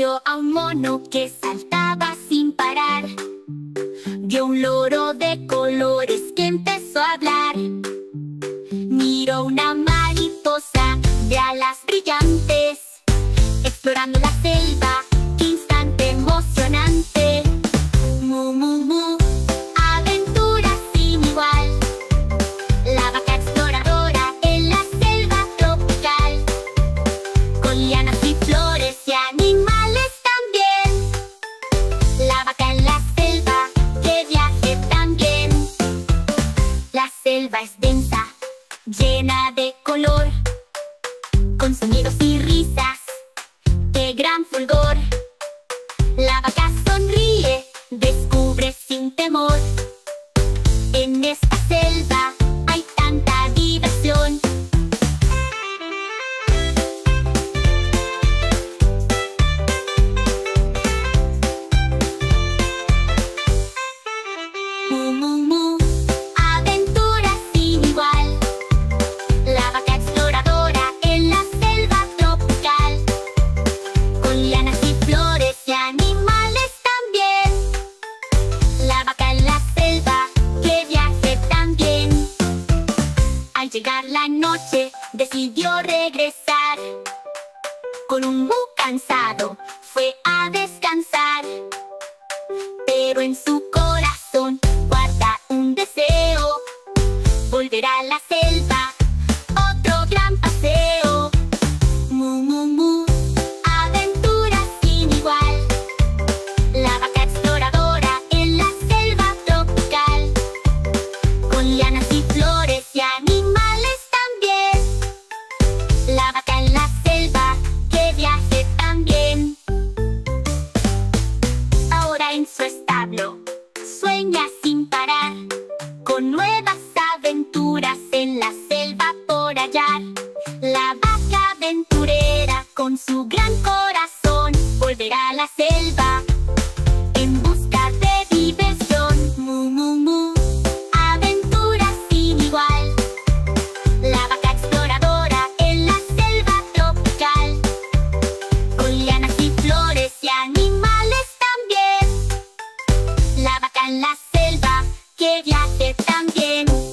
a un mono que saltaba sin parar. Vio un loro de colores que empezó a hablar. Miró una mariposa de alas brillantes, explorando la selva. Instante emocionante! Mu, mu, mu. Liana es densa, llena de color, con sonidos y risas de gran fulgor. La vaca sonríe, descubre sin temor. llegar la noche, decidió regresar. Con un mu cansado, fue a descansar. Pero en su corazón rayar. La vaca aventurera con su gran corazón volverá a la selva en busca de diversión. Mu, mu, mu, aventuras sin igual. La vaca exploradora en la selva tropical. Con lianas y flores y animales también. La vaca en la selva, que viaje también.